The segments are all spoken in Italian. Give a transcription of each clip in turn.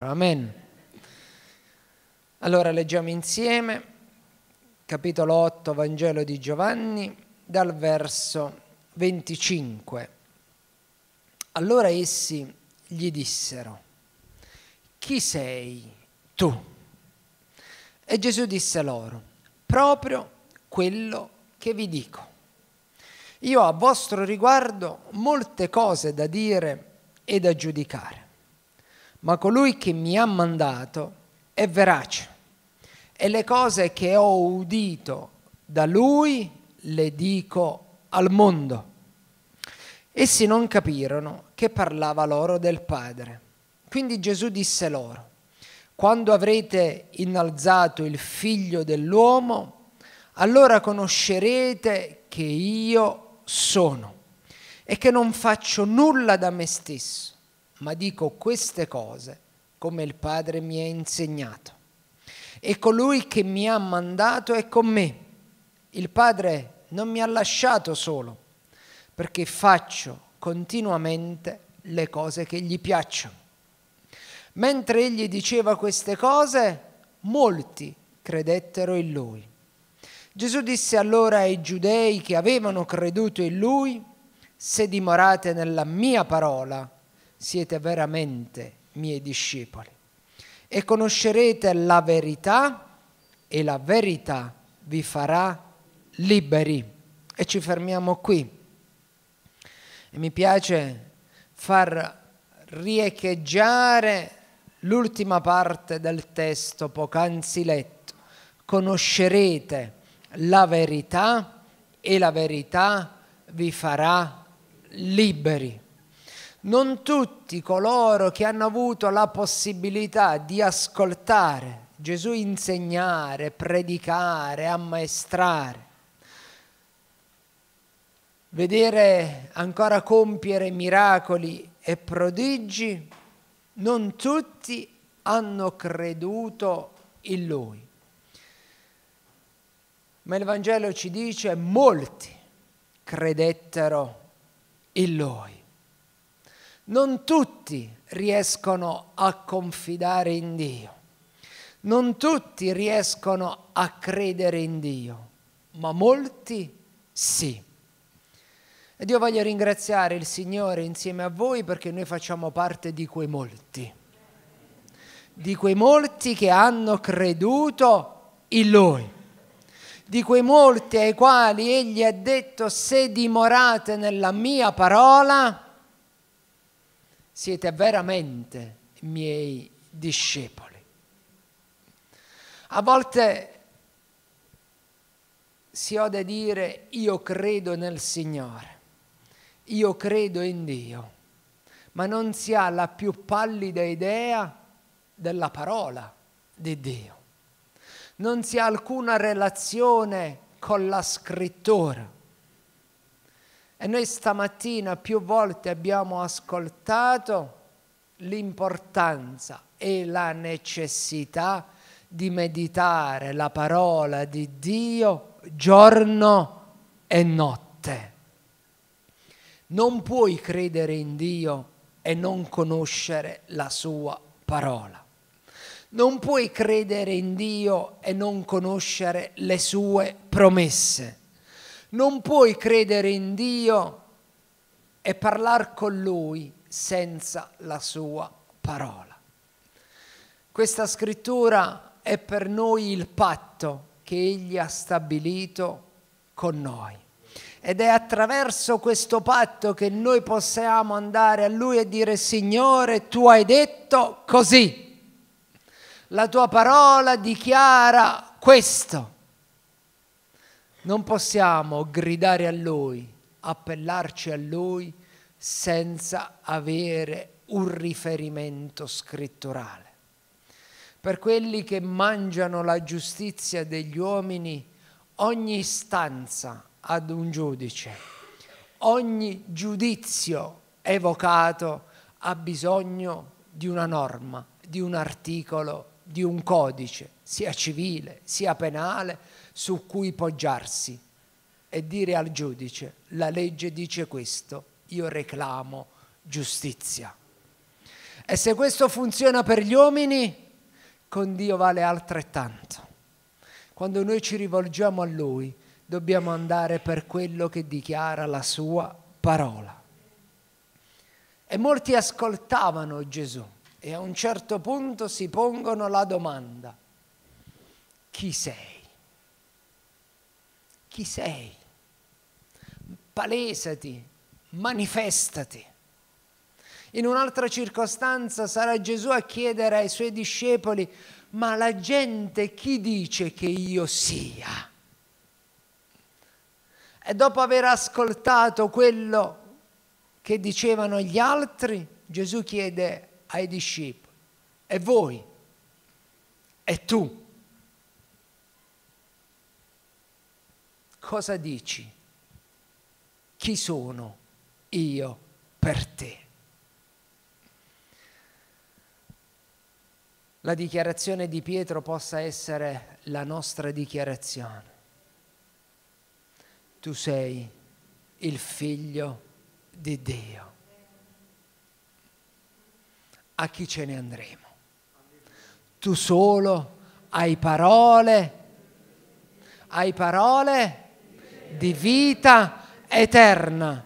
Amen. Allora leggiamo insieme capitolo 8 Vangelo di Giovanni dal verso 25. Allora essi gli dissero, chi sei tu? E Gesù disse loro, proprio quello che vi dico. Io a vostro riguardo molte cose da dire e da giudicare ma colui che mi ha mandato è verace e le cose che ho udito da lui le dico al mondo. Essi non capirono che parlava loro del Padre. Quindi Gesù disse loro, quando avrete innalzato il figlio dell'uomo, allora conoscerete che io sono e che non faccio nulla da me stesso ma dico queste cose come il Padre mi ha insegnato. E colui che mi ha mandato è con me. Il Padre non mi ha lasciato solo, perché faccio continuamente le cose che gli piacciono. Mentre egli diceva queste cose, molti credettero in lui. Gesù disse allora ai giudei che avevano creduto in lui, se dimorate nella mia parola, siete veramente miei discepoli e conoscerete la verità e la verità vi farà liberi. E ci fermiamo qui. E mi piace far riecheggiare l'ultima parte del testo poc'anzi letto. Conoscerete la verità e la verità vi farà liberi non tutti coloro che hanno avuto la possibilità di ascoltare Gesù insegnare, predicare, ammaestrare, vedere ancora compiere miracoli e prodigi, non tutti hanno creduto in Lui. Ma il Vangelo ci dice molti credettero in Lui. Non tutti riescono a confidare in Dio, non tutti riescono a credere in Dio, ma molti sì. Ed io voglio ringraziare il Signore insieme a voi perché noi facciamo parte di quei molti, di quei molti che hanno creduto in Lui, di quei molti ai quali Egli ha detto se dimorate nella mia parola, siete veramente miei discepoli. A volte si ode dire io credo nel Signore, io credo in Dio, ma non si ha la più pallida idea della parola di Dio. Non si ha alcuna relazione con la scrittura e noi stamattina più volte abbiamo ascoltato l'importanza e la necessità di meditare la parola di Dio giorno e notte. Non puoi credere in Dio e non conoscere la sua parola. Non puoi credere in Dio e non conoscere le sue promesse. Non puoi credere in Dio e parlare con Lui senza la sua parola. Questa scrittura è per noi il patto che Egli ha stabilito con noi. Ed è attraverso questo patto che noi possiamo andare a Lui e dire Signore, tu hai detto così. La tua parola dichiara questo non possiamo gridare a Lui, appellarci a Lui senza avere un riferimento scritturale. Per quelli che mangiano la giustizia degli uomini, ogni istanza ad un giudice, ogni giudizio evocato ha bisogno di una norma, di un articolo, di un codice, sia civile, sia penale, su cui poggiarsi e dire al giudice, la legge dice questo, io reclamo giustizia. E se questo funziona per gli uomini, con Dio vale altrettanto. Quando noi ci rivolgiamo a Lui, dobbiamo andare per quello che dichiara la Sua parola. E molti ascoltavano Gesù e a un certo punto si pongono la domanda, chi sei? Chi sei? Palesati, manifestati. In un'altra circostanza sarà Gesù a chiedere ai suoi discepoli, ma la gente chi dice che io sia? E dopo aver ascoltato quello che dicevano gli altri, Gesù chiede ai discepoli, e voi? E tu? Cosa dici? Chi sono io per te? la dichiarazione di Pietro possa essere la nostra dichiarazione. Tu sei il figlio di Dio. A chi ce ne andremo? Tu solo hai parole, hai parole di vita eterna.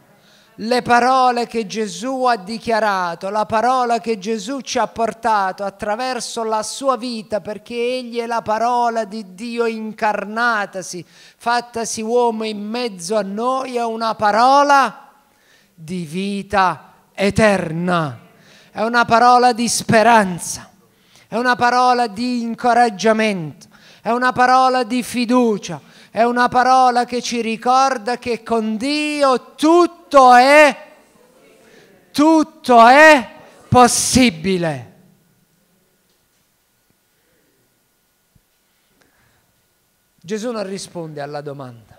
Le parole che Gesù ha dichiarato, la parola che Gesù ci ha portato attraverso la sua vita, perché Egli è la parola di Dio incarnatasi, fattasi uomo in mezzo a noi, è una parola di vita eterna, è una parola di speranza, è una parola di incoraggiamento, è una parola di fiducia è una parola che ci ricorda che con Dio tutto è, tutto è possibile. Gesù non risponde alla domanda.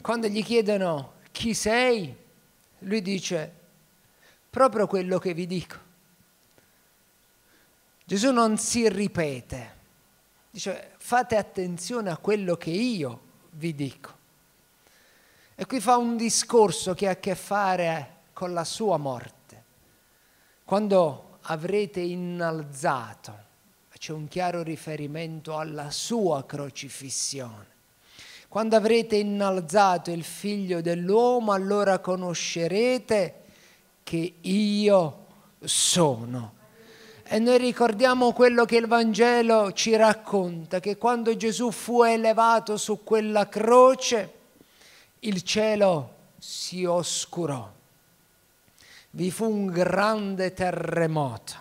Quando gli chiedono chi sei, lui dice proprio quello che vi dico. Gesù non si ripete, dice fate attenzione a quello che io vi dico. E qui fa un discorso che ha a che fare con la sua morte. Quando avrete innalzato, c'è un chiaro riferimento alla sua crocifissione. Quando avrete innalzato il figlio dell'uomo, allora conoscerete che io sono e noi ricordiamo quello che il Vangelo ci racconta, che quando Gesù fu elevato su quella croce, il cielo si oscurò. Vi fu un grande terremoto.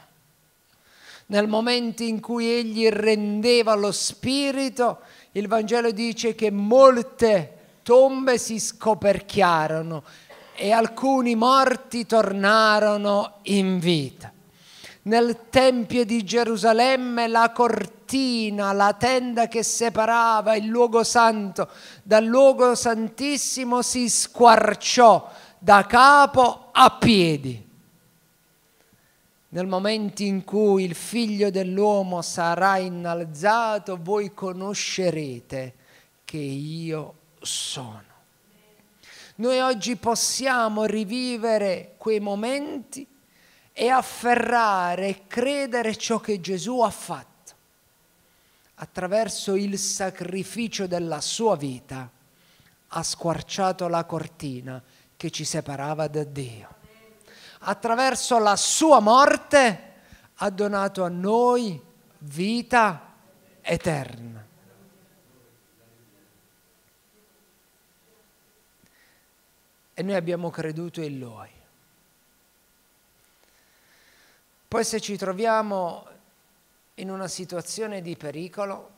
Nel momento in cui egli rendeva lo spirito, il Vangelo dice che molte tombe si scoperchiarono e alcuni morti tornarono in vita nel Tempio di Gerusalemme la cortina, la tenda che separava il luogo santo dal luogo santissimo si squarciò da capo a piedi. Nel momento in cui il figlio dell'uomo sarà innalzato, voi conoscerete che io sono. Noi oggi possiamo rivivere quei momenti e afferrare e credere ciò che Gesù ha fatto. Attraverso il sacrificio della sua vita ha squarciato la cortina che ci separava da Dio. Attraverso la sua morte ha donato a noi vita eterna. E noi abbiamo creduto in Lui. Poi se ci troviamo in una situazione di pericolo,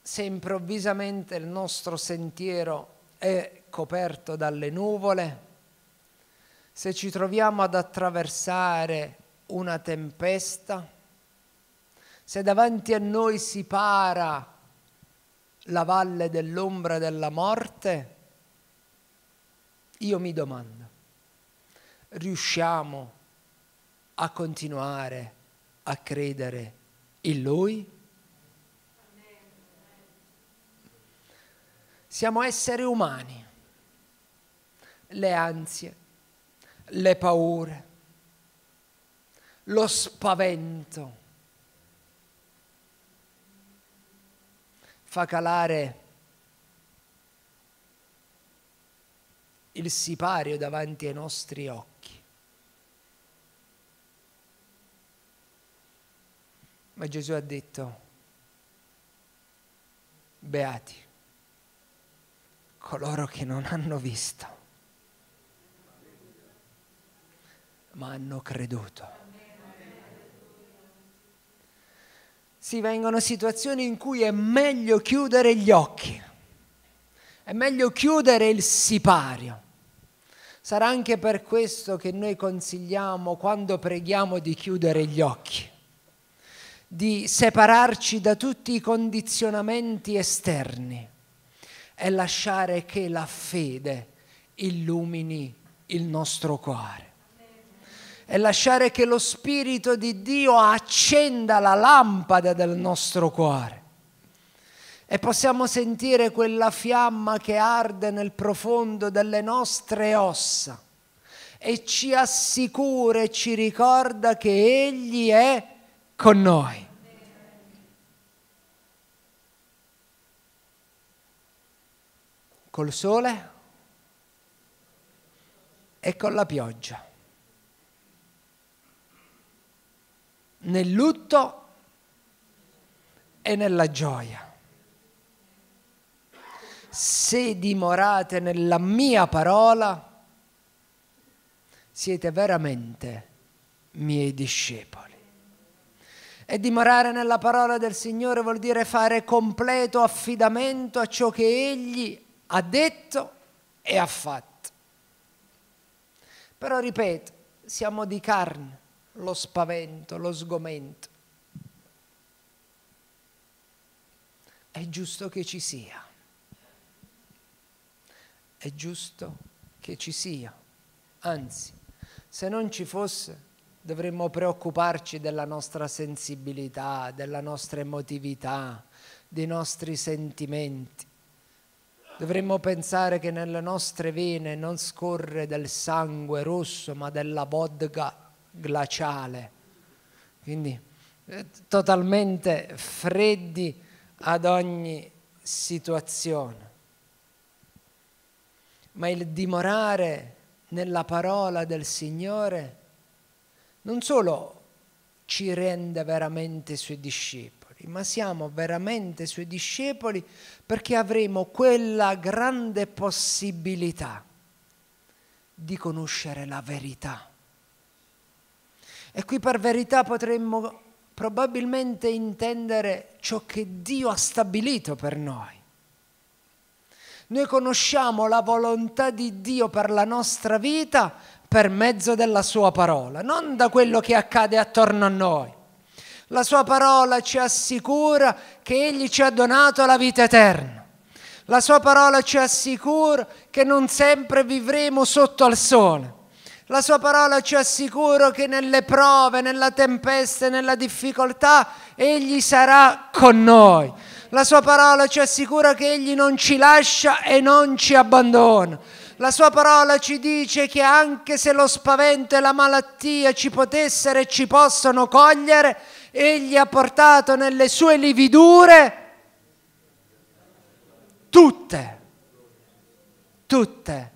se improvvisamente il nostro sentiero è coperto dalle nuvole, se ci troviamo ad attraversare una tempesta, se davanti a noi si para la valle dell'ombra della morte, io mi domando, riusciamo a continuare a credere in Lui? Siamo esseri umani. Le ansie, le paure, lo spavento, fa calare il sipario davanti ai nostri occhi. Ma Gesù ha detto, beati coloro che non hanno visto, ma hanno creduto. Si vengono situazioni in cui è meglio chiudere gli occhi, è meglio chiudere il sipario. Sarà anche per questo che noi consigliamo quando preghiamo di chiudere gli occhi, di separarci da tutti i condizionamenti esterni è lasciare che la fede illumini il nostro cuore. È lasciare che lo Spirito di Dio accenda la lampada del nostro cuore. E possiamo sentire quella fiamma che arde nel profondo delle nostre ossa e ci assicura e ci ricorda che Egli è con noi. col sole e con la pioggia, nel lutto e nella gioia. Se dimorate nella mia parola, siete veramente miei discepoli. E dimorare nella parola del Signore vuol dire fare completo affidamento a ciò che Egli ha detto e ha fatto. Però ripeto, siamo di carne, lo spavento, lo sgomento. È giusto che ci sia. È giusto che ci sia. Anzi, se non ci fosse, dovremmo preoccuparci della nostra sensibilità, della nostra emotività, dei nostri sentimenti. Dovremmo pensare che nelle nostre vene non scorre del sangue rosso, ma della vodka glaciale. Quindi eh, totalmente freddi ad ogni situazione. Ma il dimorare nella parola del Signore non solo ci rende veramente suoi discepoli, ma siamo veramente suoi discepoli perché avremo quella grande possibilità di conoscere la verità. E qui per verità potremmo probabilmente intendere ciò che Dio ha stabilito per noi. Noi conosciamo la volontà di Dio per la nostra vita per mezzo della sua parola, non da quello che accade attorno a noi. La sua parola ci assicura che Egli ci ha donato la vita eterna. La sua parola ci assicura che non sempre vivremo sotto al sole. La sua parola ci assicura che nelle prove, nella tempesta, nella difficoltà, Egli sarà con noi. La sua parola ci assicura che Egli non ci lascia e non ci abbandona. La sua parola ci dice che anche se lo spavento e la malattia ci potessero e ci possono cogliere, Egli ha portato nelle sue lividure tutte, tutte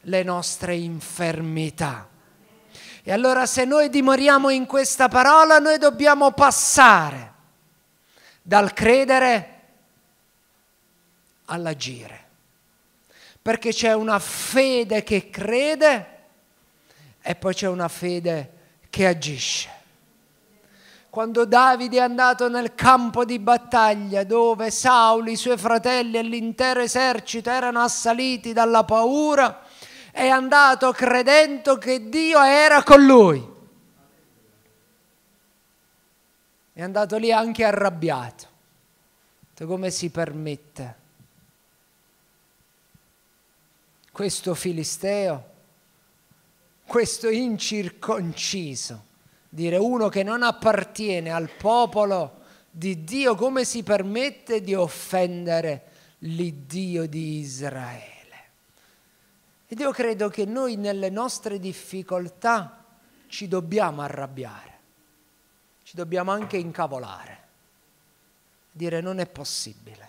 le nostre infermità. E allora se noi dimoriamo in questa parola, noi dobbiamo passare dal credere all'agire. Perché c'è una fede che crede e poi c'è una fede che agisce quando Davide è andato nel campo di battaglia dove Sauli, i suoi fratelli e l'intero esercito erano assaliti dalla paura, è andato credendo che Dio era con lui. È andato lì anche arrabbiato. Come si permette? Questo filisteo, questo incirconciso, dire uno che non appartiene al popolo di Dio, come si permette di offendere l'Iddio di Israele? Ed io credo che noi nelle nostre difficoltà ci dobbiamo arrabbiare. ci dobbiamo anche incavolare, dire non è possibile,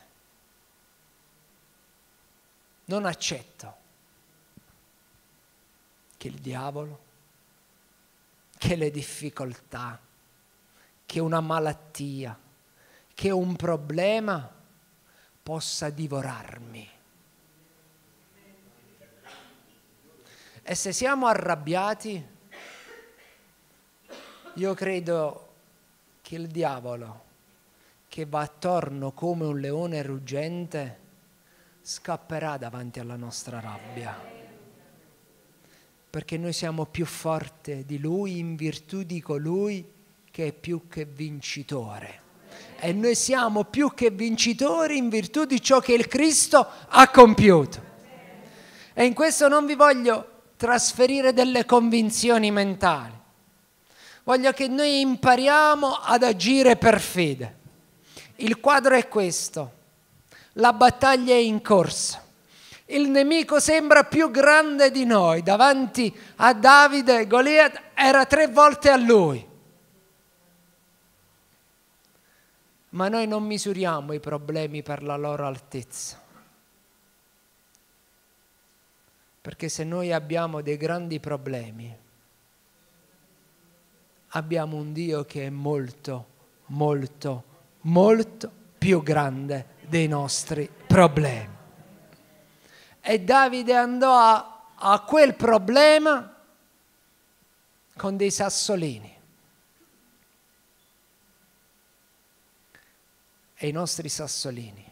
non accetto che il diavolo, che le difficoltà, che una malattia, che un problema possa divorarmi. E se siamo arrabbiati, io credo che il diavolo, che va attorno come un leone ruggente, scapperà davanti alla nostra rabbia. Perché noi siamo più forti di lui in virtù di colui che è più che vincitore. E noi siamo più che vincitori in virtù di ciò che il Cristo ha compiuto. E in questo non vi voglio trasferire delle convinzioni mentali. Voglio che noi impariamo ad agire per fede. Il quadro è questo. La battaglia è in corsa. Il nemico sembra più grande di noi. Davanti a Davide, Goliat era tre volte a lui. Ma noi non misuriamo i problemi per la loro altezza. Perché se noi abbiamo dei grandi problemi, abbiamo un Dio che è molto, molto, molto più grande dei nostri problemi. E Davide andò a, a quel problema con dei sassolini. E i nostri sassolini,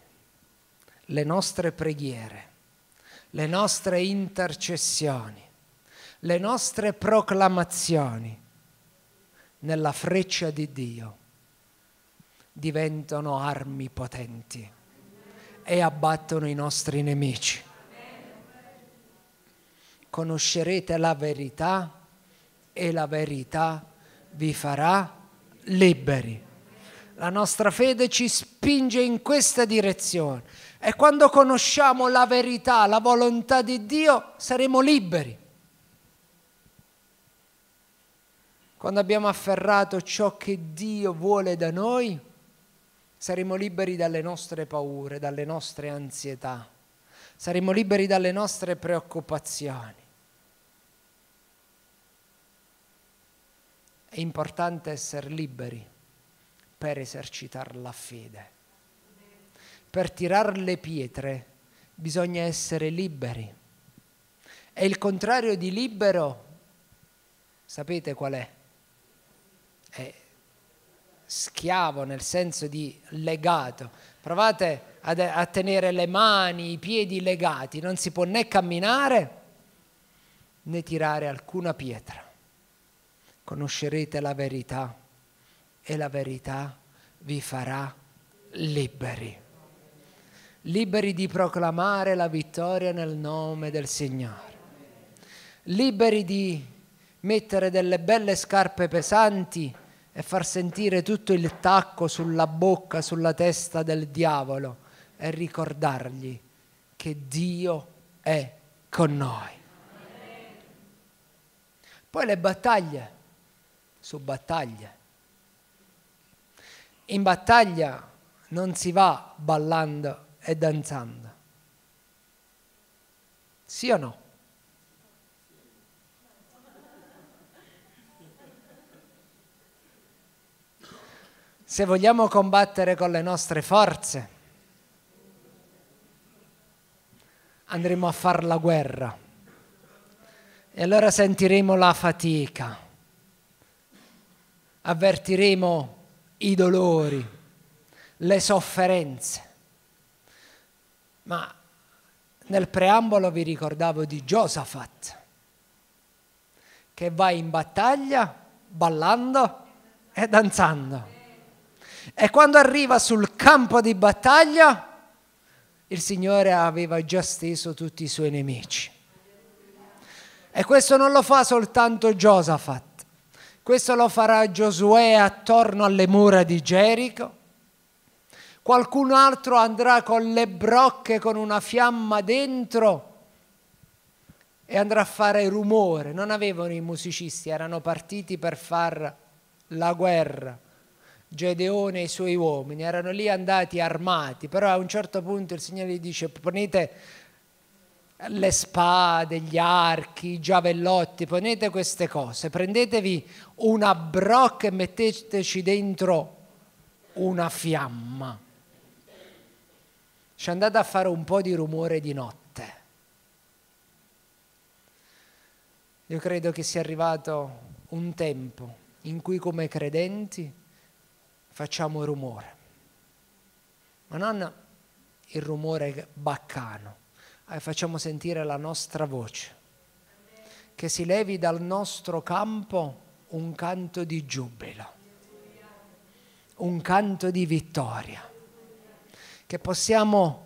le nostre preghiere, le nostre intercessioni, le nostre proclamazioni nella freccia di Dio diventano armi potenti e abbattono i nostri nemici. Conoscerete la verità e la verità vi farà liberi. La nostra fede ci spinge in questa direzione e quando conosciamo la verità, la volontà di Dio, saremo liberi. Quando abbiamo afferrato ciò che Dio vuole da noi, saremo liberi dalle nostre paure, dalle nostre ansietà, saremo liberi dalle nostre preoccupazioni. È importante essere liberi per esercitare la fede. Per tirare le pietre bisogna essere liberi. E il contrario di libero, sapete qual è? È schiavo nel senso di legato. Provate a, tenere le mani, i piedi legati, non si può né camminare né tirare alcuna pietra. Conoscerete la verità e la verità vi farà liberi. Liberi di proclamare la vittoria nel nome del Signore. Liberi di mettere delle belle scarpe pesanti e far sentire tutto il tacco sulla bocca, sulla testa del diavolo e ricordargli che Dio è con noi. Poi le battaglie su battaglie in battaglia non si va ballando e danzando. Sì o no? Se vogliamo combattere con le nostre forze, andremo a fare la guerra e allora sentiremo la fatica, avvertiremo i dolori, le sofferenze. Ma nel preambolo vi ricordavo di Giosafat, che va in battaglia ballando e danzando. E quando arriva sul campo di battaglia, il Signore aveva già steso tutti i suoi nemici. E questo non lo fa soltanto Giosafat, questo lo farà Giosuè attorno alle mura di Gerico. Qualcun altro andrà con le brocche, con una fiamma dentro e andrà a fare rumore. Non avevano i musicisti, erano partiti per fare la guerra Gedeone e i suoi uomini, erano lì andati armati, però a un certo punto il Signore gli dice ponete le spade, gli archi, i giavellotti, ponete queste cose, prendetevi una brocca e metteteci dentro una fiamma. Ci andate a fare un po' di rumore di notte. Io credo che sia arrivato un tempo in cui come credenti facciamo rumore, ma non il rumore baccano, eh, facciamo sentire la nostra voce, che si levi dal nostro campo un canto di giubilo, un canto di vittoria, che possiamo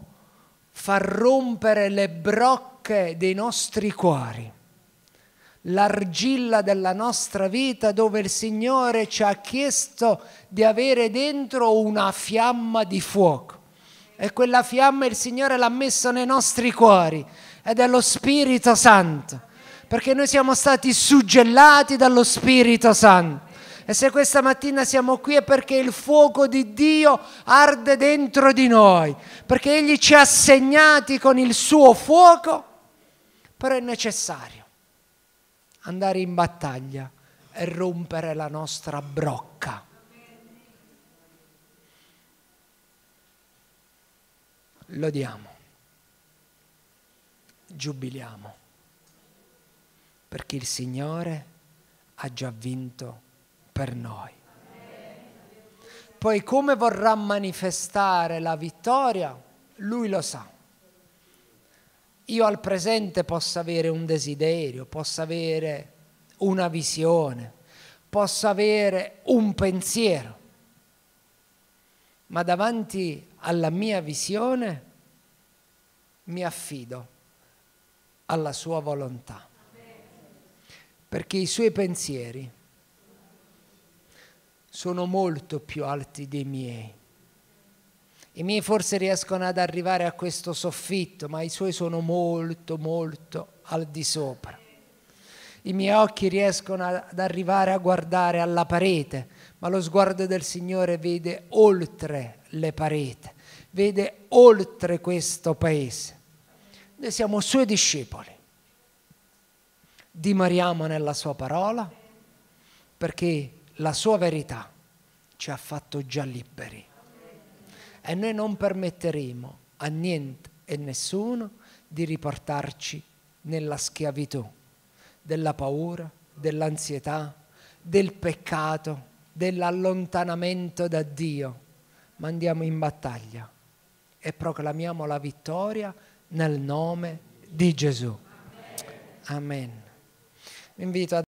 far rompere le brocche dei nostri cuori l'argilla della nostra vita dove il Signore ci ha chiesto di avere dentro una fiamma di fuoco. E quella fiamma il Signore l'ha messa nei nostri cuori ed è lo Spirito Santo, perché noi siamo stati suggellati dallo Spirito Santo. E se questa mattina siamo qui è perché il fuoco di Dio arde dentro di noi, perché Egli ci ha segnati con il suo fuoco, però è necessario andare in battaglia e rompere la nostra brocca. Lodiamo, giubiliamo, perché il Signore ha già vinto per noi. Poi come vorrà manifestare la vittoria, Lui lo sa. Io al presente posso avere un desiderio, posso avere una visione, posso avere un pensiero, ma davanti alla mia visione mi affido alla sua volontà, perché i suoi pensieri sono molto più alti dei miei i miei forse riescono ad arrivare a questo soffitto, ma i suoi sono molto, molto al di sopra. I miei occhi riescono ad arrivare a guardare alla parete, ma lo sguardo del Signore vede oltre le pareti, vede oltre questo paese. Noi siamo suoi discepoli. Dimoriamo nella sua parola perché la sua verità ci ha fatto già liberi e noi non permetteremo a niente e nessuno di riportarci nella schiavitù della paura, dell'ansietà, del peccato, dell'allontanamento da Dio, ma andiamo in battaglia e proclamiamo la vittoria nel nome di Gesù. Amen. Amen.